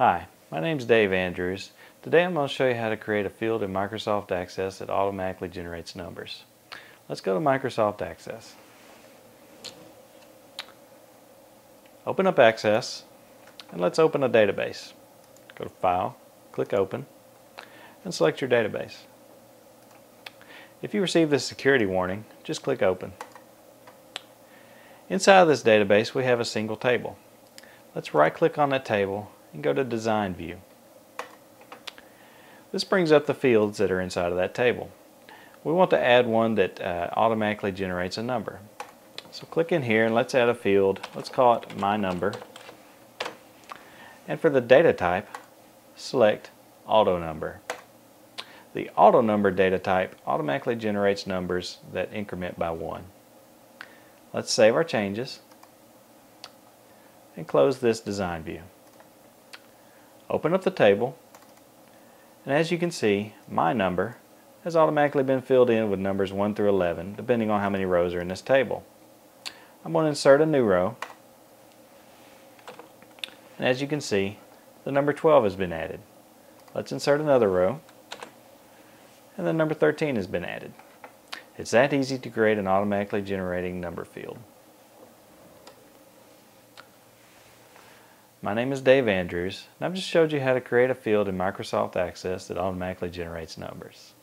Hi, my name is Dave Andrews. Today I'm going to show you how to create a field in Microsoft Access that automatically generates numbers. Let's go to Microsoft Access. Open up Access and let's open a database. Go to File, click Open, and select your database. If you receive this security warning, just click Open. Inside this database we have a single table. Let's right click on that table and go to Design View. This brings up the fields that are inside of that table. We want to add one that uh, automatically generates a number. So click in here and let's add a field. Let's call it My Number. And for the data type, select Auto Number. The Auto Number data type automatically generates numbers that increment by 1. Let's save our changes and close this design view. Open up the table and as you can see my number has automatically been filled in with numbers 1 through 11 depending on how many rows are in this table. I'm going to insert a new row and as you can see the number 12 has been added. Let's insert another row and the number 13 has been added. It's that easy to create an automatically generating number field. My name is Dave Andrews, and I've just showed you how to create a field in Microsoft Access that automatically generates numbers.